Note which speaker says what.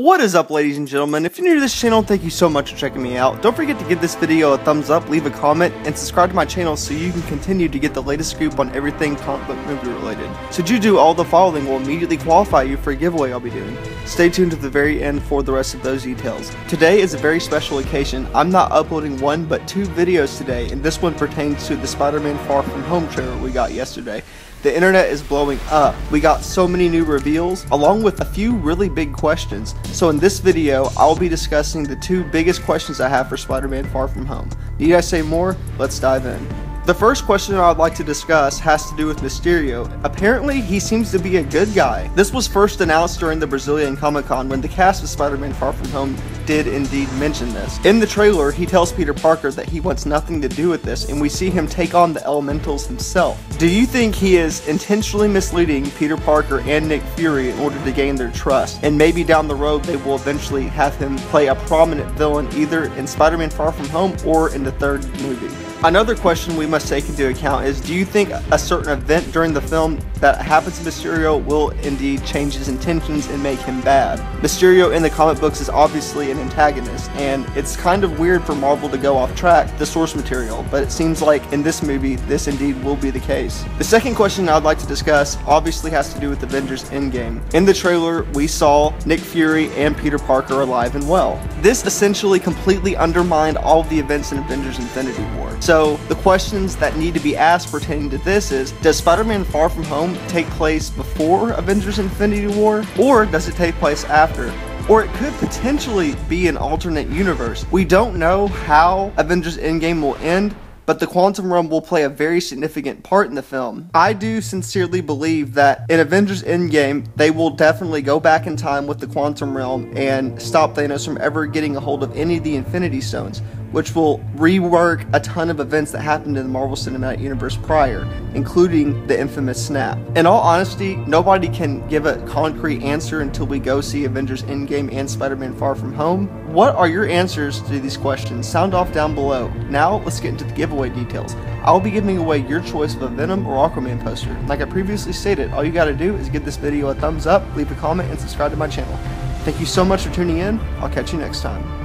Speaker 1: What is up ladies and gentlemen, if you're new to this channel, thank you so much for checking me out. Don't forget to give this video a thumbs up, leave a comment, and subscribe to my channel so you can continue to get the latest scoop on everything comic book movie related. Should you do all the following will immediately qualify you for a giveaway I'll be doing. Stay tuned to the very end for the rest of those details. Today is a very special occasion. I'm not uploading one but two videos today, and this one pertains to the Spider-Man Far From Home trailer we got yesterday. The internet is blowing up. We got so many new reveals, along with a few really big questions. So in this video, I'll be discussing the two biggest questions I have for Spider-Man Far From Home. Need I say more? Let's dive in. The first question I would like to discuss has to do with Mysterio. Apparently, he seems to be a good guy. This was first announced during the Brazilian Comic Con when the cast of Spider Man Far From Home did indeed mention this. In the trailer, he tells Peter Parker that he wants nothing to do with this, and we see him take on the elementals himself. Do you think he is intentionally misleading Peter Parker and Nick Fury in order to gain their trust? And maybe down the road, they will eventually have him play a prominent villain either in Spider Man Far From Home or in the third movie. Another question we must take into account is do you think a certain event during the film that happens to Mysterio will indeed change his intentions and make him bad? Mysterio in the comic books is obviously an antagonist, and it's kind of weird for Marvel to go off track the source material, but it seems like in this movie, this indeed will be the case. The second question I'd like to discuss obviously has to do with Avengers Endgame. In the trailer, we saw Nick Fury and Peter Parker alive and well. This essentially completely undermined all of the events in Avengers Infinity War. So the questions that need to be asked pertaining to this is, does Spider-Man Far From Home take place before Avengers Infinity War, or does it take place after? Or it could potentially be an alternate universe. We don't know how Avengers Endgame will end, but the quantum realm will play a very significant part in the film. I do sincerely believe that in Avengers Endgame, they will definitely go back in time with the quantum realm and stop Thanos from ever getting a hold of any of the Infinity Stones which will rework a ton of events that happened in the Marvel Cinematic Universe prior, including the infamous snap. In all honesty, nobody can give a concrete answer until we go see Avengers Endgame and Spider-Man Far From Home. What are your answers to these questions? Sound off down below. Now, let's get into the giveaway details. I'll be giving away your choice of a Venom or Aquaman poster. Like I previously stated, all you gotta do is give this video a thumbs up, leave a comment, and subscribe to my channel. Thank you so much for tuning in. I'll catch you next time.